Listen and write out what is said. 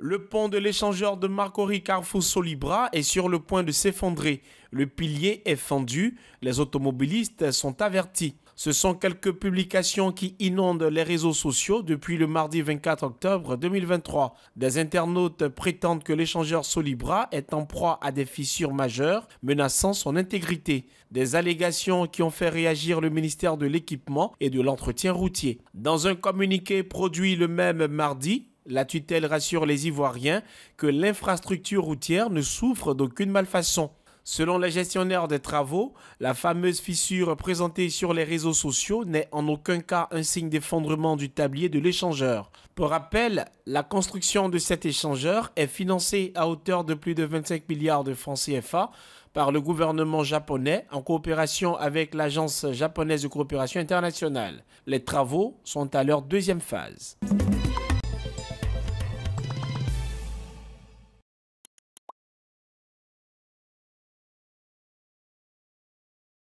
Le pont de l'échangeur de Marcory Carrefour Solibra est sur le point de s'effondrer. Le pilier est fendu. Les automobilistes sont avertis. Ce sont quelques publications qui inondent les réseaux sociaux depuis le mardi 24 octobre 2023. Des internautes prétendent que l'échangeur Solibra est en proie à des fissures majeures menaçant son intégrité. Des allégations qui ont fait réagir le ministère de l'Équipement et de l'Entretien routier. Dans un communiqué produit le même mardi, la tutelle rassure les Ivoiriens que l'infrastructure routière ne souffre d'aucune malfaçon. Selon les gestionnaires des travaux, la fameuse fissure présentée sur les réseaux sociaux n'est en aucun cas un signe d'effondrement du tablier de l'échangeur. Pour rappel, la construction de cet échangeur est financée à hauteur de plus de 25 milliards de francs CFA par le gouvernement japonais en coopération avec l'Agence japonaise de coopération internationale. Les travaux sont à leur deuxième phase.